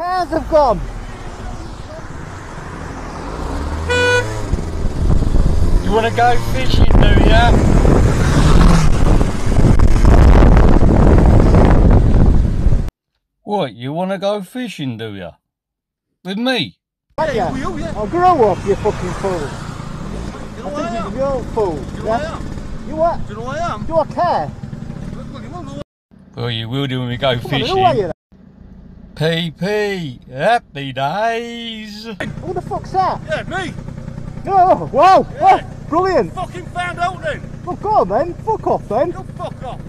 Cars have gone. You want to go fishing, do ya? What, you want to go fishing, do ya? With me? Aren't Yeah, you? will you, yeah. Oh, grow up, you fucking fool. You know I who I think am? you're a fool. You know yeah? who I am? You what? Do you know I am? Do I care? Well, you will do. Well, you will do when we go Come on, who are you? fishing. PP, happy days. Who the fuck's that? Yeah, me. Oh, wow, Yeah. oh, brilliant. Fucking found out then. Well, go on then, fuck off then. You fuck off.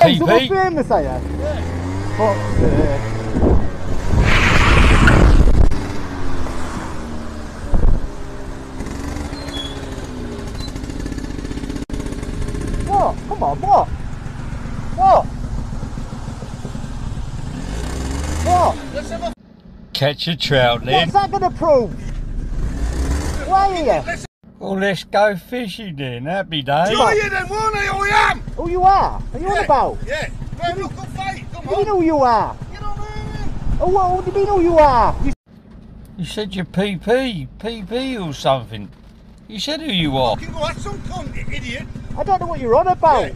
Hey, so PP. we're famous, are you? Yeah. Fuck's sake. What? Come on, what? What? What? Let's have a. Catch a trout then. What's that going to prove? Why are you? Well, let's go fishing then. Happy days. Are you then, won't I? Who I am? Who you are? Are you on Yeah. about? Yeah. Man, look, go fight. Come What do you on. know who you are? You know what I mean? Oh, what, what do you mean who you are? You You said you're PP, PP or something. You said who you are. You can go at some cunt, idiot. I don't know what you're on about. Yeah.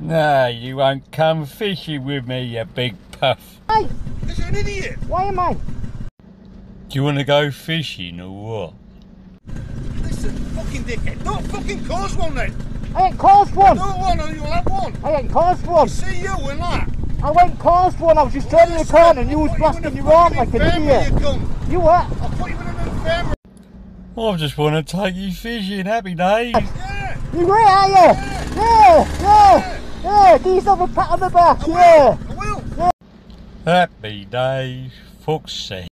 Nah, you won't come fishing with me, you big puff. Hey, Because you're an idiot. why am I? Do you want to go fishing or what? Listen, fucking dickhead. Don't fucking cause one then. I ain't caused one. Don't one and you'll have one. I ain't caused one. See you and that. I went caused one. I was just turning the corner and you was blasting your arm like an idiot. You. You what? I'll put you in an infirmary. I just want to take you fishing. Happy days. Yeah. You where are you? Yeah, yeah, yeah. Give yourself a pat on the back. I will. Yeah. I will. Happy days. Fuck's sake.